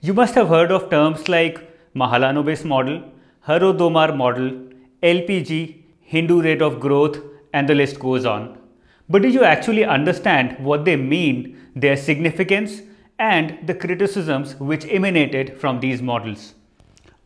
You must have heard of terms like Mahalanobis model, Harrod-Domar model, LPG, Hindu rate of growth, and the list goes on. But did you actually understand what they mean, their significance, and the criticisms which emanated from these models?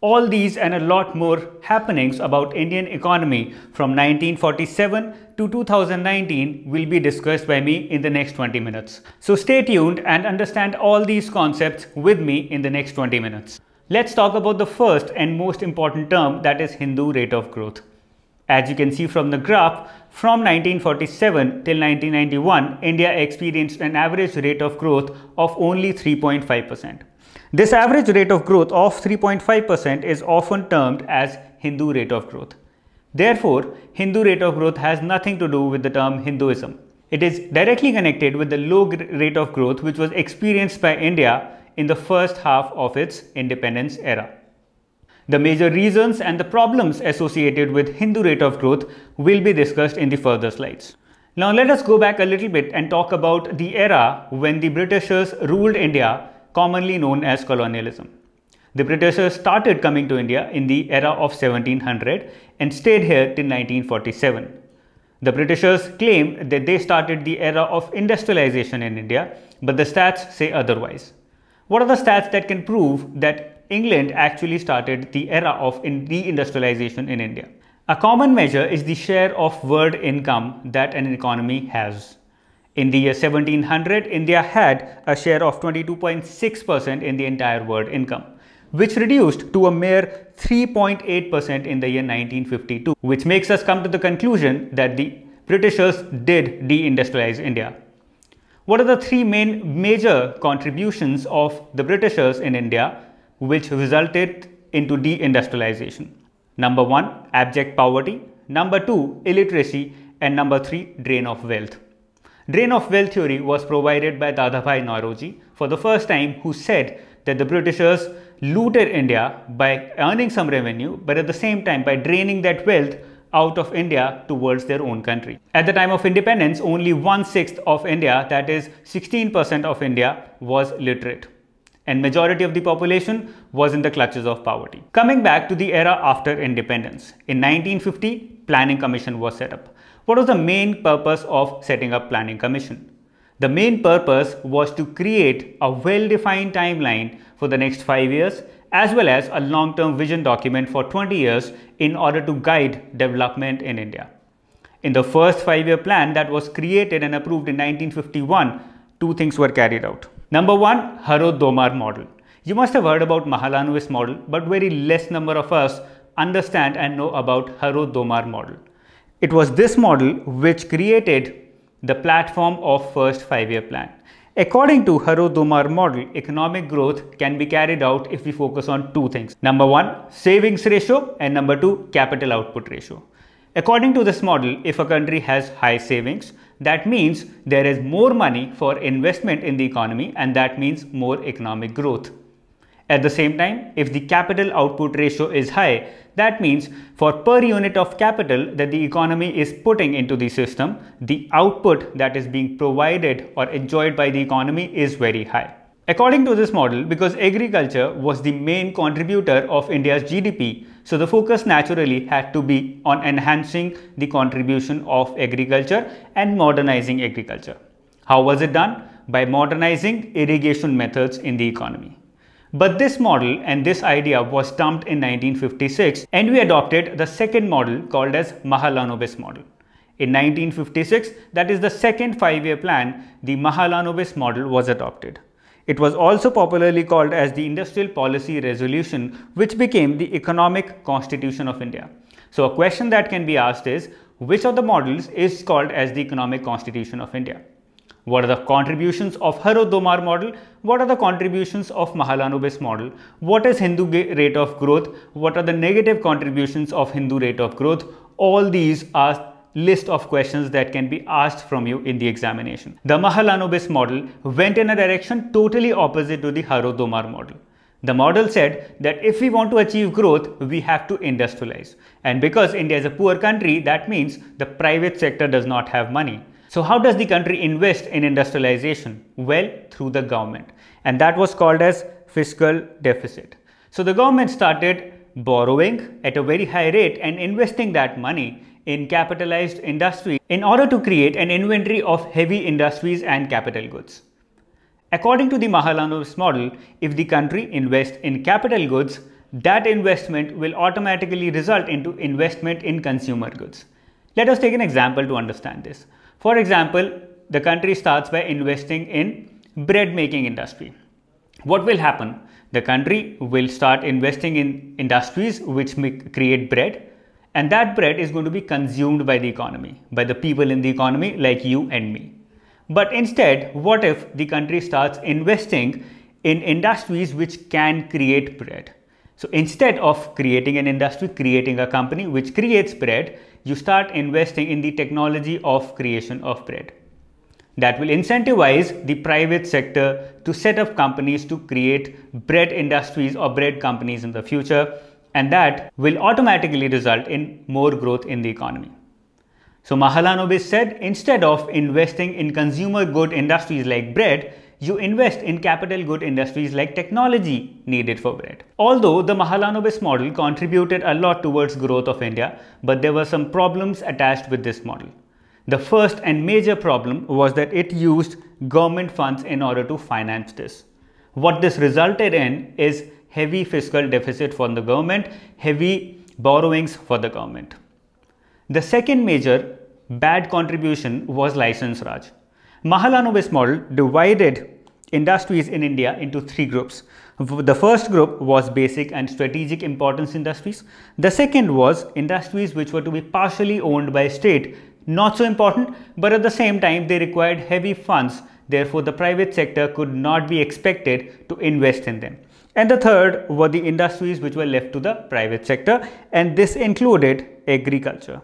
All these and a lot more happenings about Indian economy from 1947 to 2019 will be discussed by me in the next 20 minutes. So stay tuned and understand all these concepts with me in the next 20 minutes. Let's talk about the first and most important term that is Hindu rate of growth. As you can see from the graph, from 1947 till 1991, India experienced an average rate of growth of only 3.5%. This average rate of growth of 3.5% is often termed as Hindu rate of growth. Therefore, Hindu rate of growth has nothing to do with the term Hinduism. It is directly connected with the low rate of growth which was experienced by India in the first half of its independence era. The major reasons and the problems associated with Hindu rate of growth will be discussed in the further slides. Now let us go back a little bit and talk about the era when the Britishers ruled India commonly known as colonialism. The Britishers started coming to India in the era of 1700 and stayed here till 1947. The Britishers claim that they started the era of industrialization in India, but the stats say otherwise. What are the stats that can prove that England actually started the era of deindustrialization in India? A common measure is the share of world income that an economy has. In the year 1700, India had a share of 22.6% in the entire world income, which reduced to a mere 3.8% in the year 1952, which makes us come to the conclusion that the Britishers did deindustrialize India. What are the three main major contributions of the Britishers in India which resulted into deindustrialization? Number one, abject poverty. Number two, illiteracy. And number three, drain of wealth. Drain of wealth theory was provided by Dadabhai Naoroji for the first time who said that the Britishers looted India by earning some revenue but at the same time by draining that wealth out of India towards their own country. At the time of independence, only one-sixth of India, that is 16% of India, was literate. And majority of the population was in the clutches of poverty. Coming back to the era after independence, in 1950, Planning Commission was set up. What was the main purpose of setting up Planning Commission? The main purpose was to create a well-defined timeline for the next five years as well as a long-term vision document for 20 years in order to guide development in India. In the first five-year plan that was created and approved in 1951, two things were carried out. Number one, Harrod-Domar model. You must have heard about Mahalanobis model, but very less number of us understand and know about Harrod-Domar model. It was this model which created the platform of first five-year plan. According to Harrod-Domar model, economic growth can be carried out if we focus on two things. Number one, savings ratio and number two, capital output ratio. According to this model, if a country has high savings, that means there is more money for investment in the economy and that means more economic growth. At the same time, if the capital output ratio is high, that means for per unit of capital that the economy is putting into the system, the output that is being provided or enjoyed by the economy is very high. According to this model, because agriculture was the main contributor of India's GDP, so the focus naturally had to be on enhancing the contribution of agriculture and modernizing agriculture. How was it done? By modernizing irrigation methods in the economy. But this model and this idea was dumped in 1956 and we adopted the second model called as Mahalanobis model. In 1956, that is the second five-year plan, the Mahalanobis model was adopted. It was also popularly called as the Industrial Policy Resolution, which became the Economic Constitution of India. So a question that can be asked is, which of the models is called as the Economic Constitution of India? What are the contributions of Harrod-Domar model? What are the contributions of Mahalanobis model? What is Hindu rate of growth? What are the negative contributions of Hindu rate of growth? All these are list of questions that can be asked from you in the examination. The Mahalanobis model went in a direction totally opposite to the Harrod-Domar model. The model said that if we want to achieve growth, we have to industrialize. And because India is a poor country, that means the private sector does not have money. So how does the country invest in industrialization? Well, through the government. And that was called as fiscal deficit. So the government started borrowing at a very high rate and investing that money in capitalized industry in order to create an inventory of heavy industries and capital goods. According to the Mahalanobis model, if the country invests in capital goods, that investment will automatically result into investment in consumer goods. Let us take an example to understand this. For example, the country starts by investing in bread making industry. What will happen? The country will start investing in industries which create bread and that bread is going to be consumed by the economy, by the people in the economy like you and me. But instead, what if the country starts investing in industries which can create bread? So instead of creating an industry, creating a company which creates bread, you start investing in the technology of creation of bread. That will incentivize the private sector to set up companies to create bread industries or bread companies in the future and that will automatically result in more growth in the economy. So Mahalanobis said instead of investing in consumer good industries like bread, you invest in capital good industries like technology needed for bread. Although the Mahalanobis model contributed a lot towards growth of India, but there were some problems attached with this model. The first and major problem was that it used government funds in order to finance this. What this resulted in is heavy fiscal deficit for the government, heavy borrowings for the government. The second major bad contribution was license Raj. Mahalanobis model divided industries in India into three groups. The first group was basic and strategic importance industries. The second was industries which were to be partially owned by state, not so important, but at the same time they required heavy funds. Therefore, the private sector could not be expected to invest in them. And the third were the industries which were left to the private sector and this included agriculture.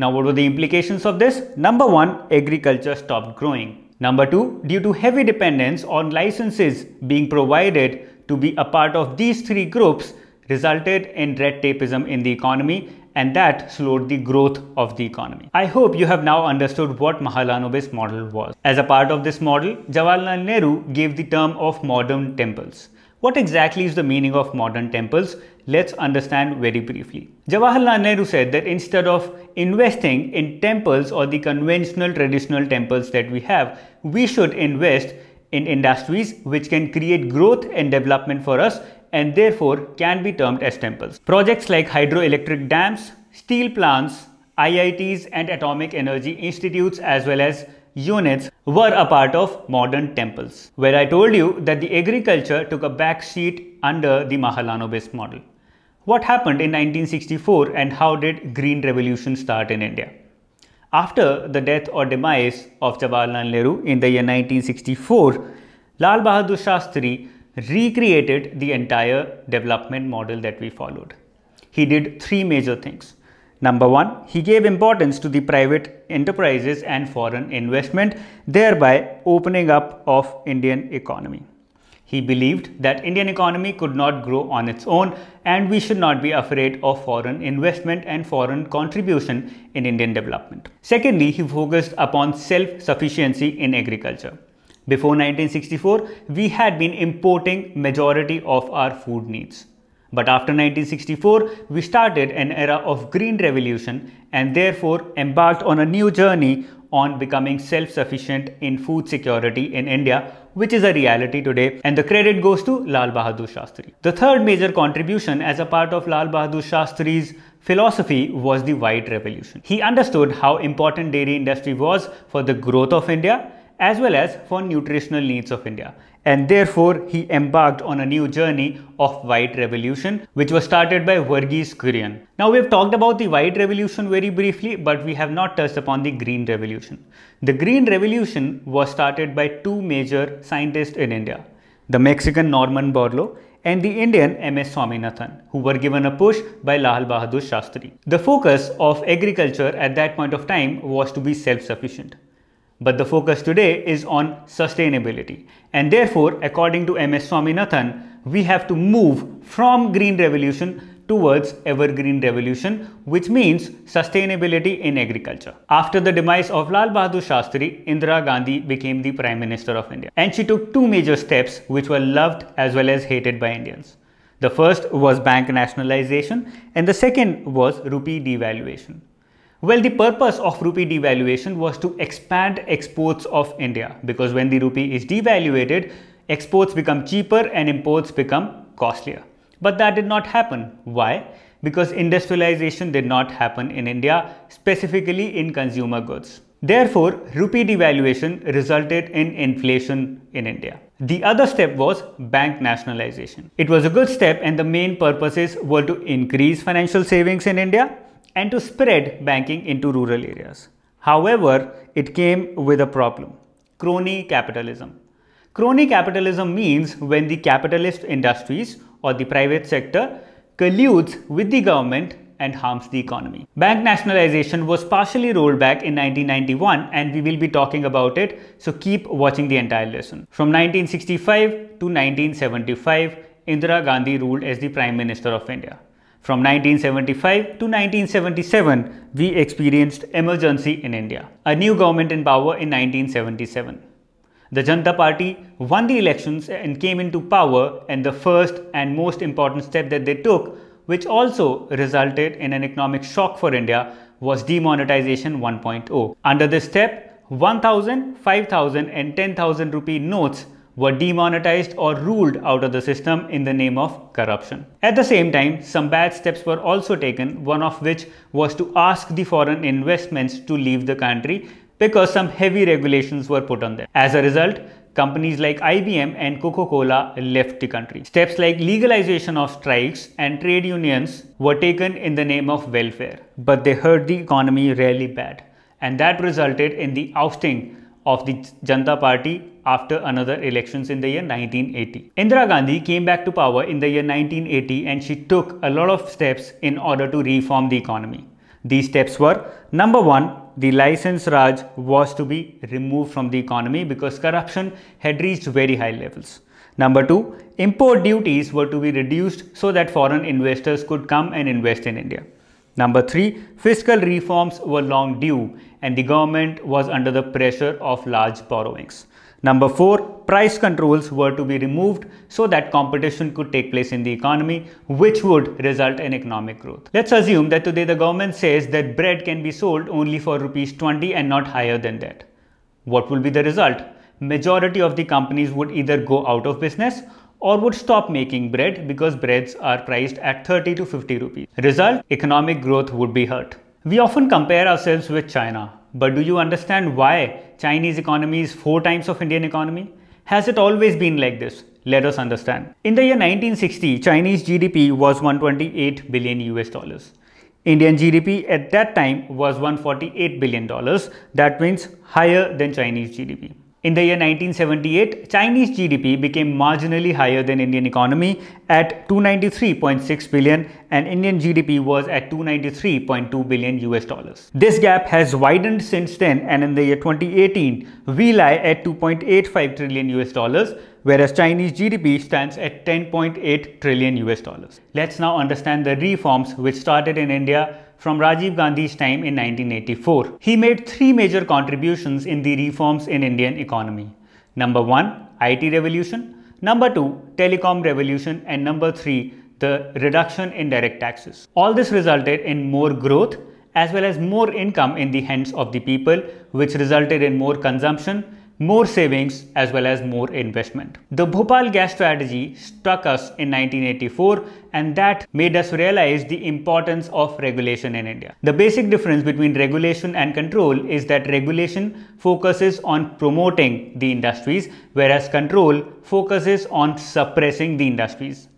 Now what were the implications of this? Number one, agriculture stopped growing. Number two, due to heavy dependence on licenses being provided to be a part of these three groups resulted in red tapeism in the economy and that slowed the growth of the economy. I hope you have now understood what Mahalanobis model was. As a part of this model, Jawaharlal Nehru gave the term of modern temples. What exactly is the meaning of modern temples? Let's understand very briefly. Jawaharlal Nehru said that instead of investing in temples or the conventional traditional temples that we have, we should invest in industries which can create growth and development for us and therefore can be termed as temples. Projects like hydroelectric dams, steel plants, IITs and atomic energy institutes as well as units were a part of modern temples, where I told you that the agriculture took a back seat under the Mahalanobis model. What happened in 1964 and how did Green Revolution start in India? After the death or demise of Jawaharlal Nehru in the year 1964, Lal Bahadur Shastri recreated the entire development model that we followed. He did three major things. Number one, he gave importance to the private enterprises and foreign investment, thereby opening up of Indian economy. He believed that Indian economy could not grow on its own and we should not be afraid of foreign investment and foreign contribution in Indian development. Secondly, he focused upon self-sufficiency in agriculture. Before 1964, we had been importing majority of our food needs. But after 1964, we started an era of green revolution and therefore embarked on a new journey on becoming self-sufficient in food security in India, which is a reality today. And the credit goes to Lal Bahadur Shastri. The third major contribution as a part of Lal Bahadur Shastri's philosophy was the white revolution. He understood how important dairy industry was for the growth of India as well as for nutritional needs of India. And therefore, he embarked on a new journey of white revolution, which was started by Verghese Kurian. Now, we've talked about the white revolution very briefly, but we have not touched upon the green revolution. The green revolution was started by two major scientists in India, the Mexican Norman Borlaug and the Indian M.S. Swaminathan, who were given a push by Lal Bahadur Shastri. The focus of agriculture at that point of time was to be self-sufficient. But the focus today is on sustainability. And therefore, according to MS Swaminathan, we have to move from green revolution towards evergreen revolution which means sustainability in agriculture. After the demise of Lal Bahadur Shastri, Indira Gandhi became the Prime Minister of India and she took two major steps which were loved as well as hated by Indians. The first was bank nationalization and the second was rupee devaluation. Well, the purpose of rupee devaluation was to expand exports of India because when the rupee is devaluated, exports become cheaper and imports become costlier. But that did not happen. Why? Because industrialization did not happen in India, specifically in consumer goods. Therefore, rupee devaluation resulted in inflation in India. The other step was bank nationalization. It was a good step and the main purposes were to increase financial savings in India and to spread banking into rural areas. However, it came with a problem. Crony capitalism. Crony capitalism means when the capitalist industries or the private sector colludes with the government and harms the economy. Bank nationalization was partially rolled back in 1991 and we will be talking about it, so keep watching the entire lesson. From 1965 to 1975, Indira Gandhi ruled as the Prime Minister of India. From 1975 to 1977, we experienced emergency in India. A new government in power in 1977. The Janata Party won the elections and came into power and the first and most important step that they took which also resulted in an economic shock for India was demonetization 1.0. Under this step, 1000, 5000 and 10,000 rupee notes were demonetized or ruled out of the system in the name of corruption. At the same time, some bad steps were also taken, one of which was to ask the foreign investments to leave the country because some heavy regulations were put on them. As a result, companies like IBM and Coca-Cola left the country. Steps like legalization of strikes and trade unions were taken in the name of welfare, but they hurt the economy really bad. And that resulted in the ousting of the Janata Party after another elections in the year 1980. Indira Gandhi came back to power in the year 1980 and she took a lot of steps in order to reform the economy. These steps were number one, the license Raj was to be removed from the economy because corruption had reached very high levels. Number two, import duties were to be reduced so that foreign investors could come and invest in India. Number three, fiscal reforms were long due and the government was under the pressure of large borrowings. Number four, price controls were to be removed so that competition could take place in the economy, which would result in economic growth. Let's assume that today the government says that bread can be sold only for rupees 20 and not higher than that. What will be the result? Majority of the companies would either go out of business or would stop making bread because breads are priced at 30 to 50 rupees. Result, economic growth would be hurt. We often compare ourselves with China, but do you understand why Chinese economy is four times of Indian economy? Has it always been like this? Let us understand. In the year 1960, Chinese GDP was 128 billion US dollars. Indian GDP at that time was 148 billion dollars. That means higher than Chinese GDP. In the year 1978, Chinese GDP became marginally higher than Indian economy at 293.6 billion and Indian GDP was at 293.2 billion US dollars. This gap has widened since then and in the year 2018, we lie at 2.85 trillion US dollars whereas Chinese GDP stands at 10.8 trillion US dollars. Let's now understand the reforms which started in India from Rajiv Gandhi's time in 1984. He made three major contributions in the reforms in Indian economy. Number one, IT revolution. Number two, telecom revolution. And number three, the reduction in direct taxes. All this resulted in more growth as well as more income in the hands of the people, which resulted in more consumption more savings as well as more investment. The Bhopal gas tragedy struck us in 1984 and that made us realize the importance of regulation in India. The basic difference between regulation and control is that regulation focuses on promoting the industries whereas control focuses on suppressing the industries.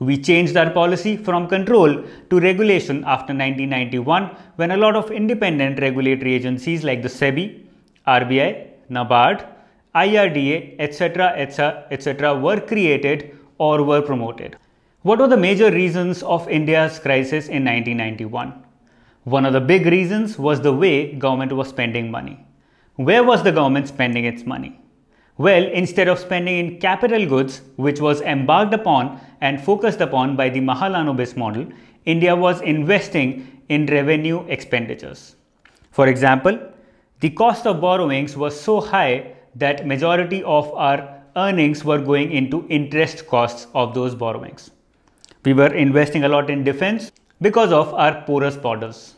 We changed our policy from control to regulation after 1991 when a lot of independent regulatory agencies like the SEBI, RBI, NABARD, IRDA, etc., etc., etc., were created or were promoted. What were the major reasons of India's crisis in 1991? One of the big reasons was the way government was spending money. Where was the government spending its money? Well, instead of spending in capital goods, which was embarked upon and focused upon by the Mahalanobis model, India was investing in revenue expenditures. For example, the cost of borrowings was so high that majority of our earnings were going into interest costs of those borrowings. We were investing a lot in defense because of our porous borders.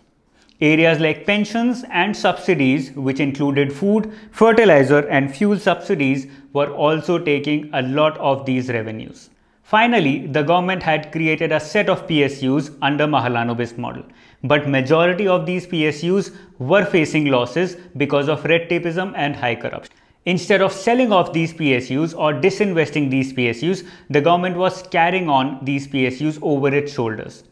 Areas like pensions and subsidies, which included food, fertilizer, and fuel subsidies, were also taking a lot of these revenues. Finally, the government had created a set of PSUs under Mahalanobis model, but majority of these PSUs were facing losses because of red tapeism and high corruption. Instead of selling off these PSUs or disinvesting these PSUs, the government was carrying on these PSUs over its shoulders,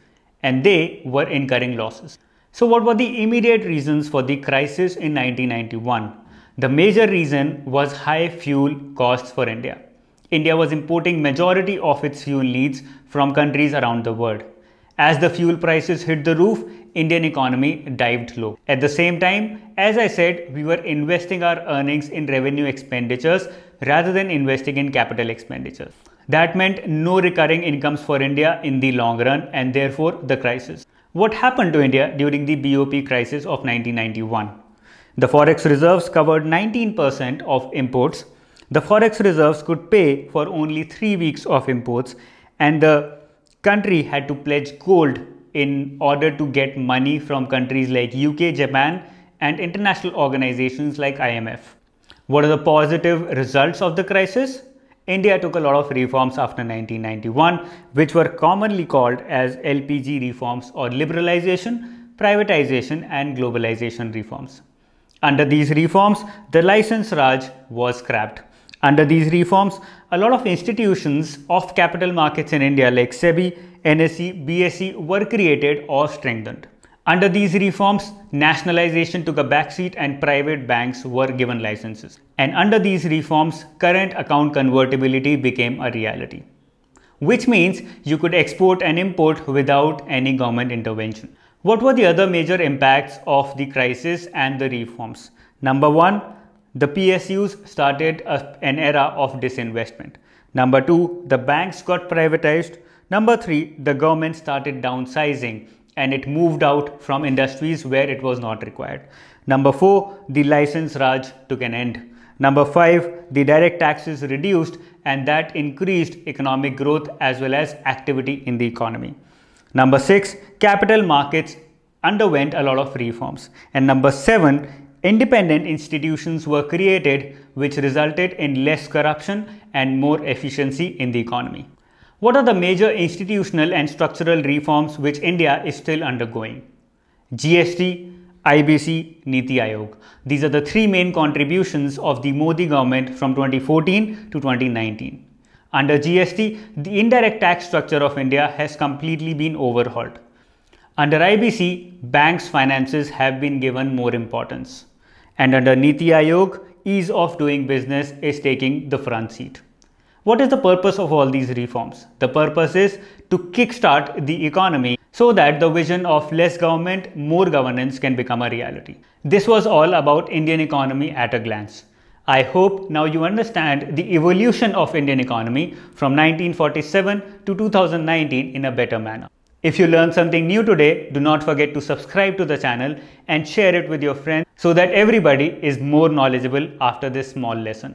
and they were incurring losses. So what were the immediate reasons for the crisis in 1991? The major reason was high fuel costs for India. India was importing majority of its fuel needs from countries around the world. As the fuel prices hit the roof, Indian economy dived low. At the same time, as I said, we were investing our earnings in revenue expenditures rather than investing in capital expenditures. That meant no recurring incomes for India in the long run and therefore the crisis. What happened to India during the BOP crisis of 1991? The forex reserves covered 19% of imports. The forex reserves could pay for only 3 weeks of imports and the country had to pledge gold in order to get money from countries like UK, Japan and international organizations like IMF. What are the positive results of the crisis? India took a lot of reforms after 1991, which were commonly called as LPG reforms or liberalization, privatization, and globalization reforms. Under these reforms, the license Raj was scrapped. Under these reforms, a lot of institutions of capital markets in India like SEBI, NSE, BSE were created or strengthened. Under these reforms, nationalization took a backseat and private banks were given licenses. And under these reforms, current account convertibility became a reality. Which means you could export and import without any government intervention. What were the other major impacts of the crisis and the reforms? Number one, the PSUs started a, an era of disinvestment. Number two, the banks got privatized. Number three, the government started downsizing and it moved out from industries where it was not required. Number four, the license Raj took an end. Number five, the direct taxes reduced and that increased economic growth as well as activity in the economy. Number six, capital markets underwent a lot of reforms. And number seven, independent institutions were created which resulted in less corruption and more efficiency in the economy. What are the major institutional and structural reforms which India is still undergoing? GST, IBC, Niti Aayog. These are the three main contributions of the Modi government from 2014 to 2019. Under GST, the indirect tax structure of India has completely been overhauled. Under IBC, banks' finances have been given more importance. And under Niti Aayog, ease of doing business is taking the front seat. What is the purpose of all these reforms? The purpose is to kickstart the economy so that the vision of less government, more governance can become a reality. This was all about Indian economy at a glance. I hope now you understand the evolution of Indian economy from 1947 to 2019 in a better manner. If you learned something new today, do not forget to subscribe to the channel and share it with your friends so that everybody is more knowledgeable after this small lesson.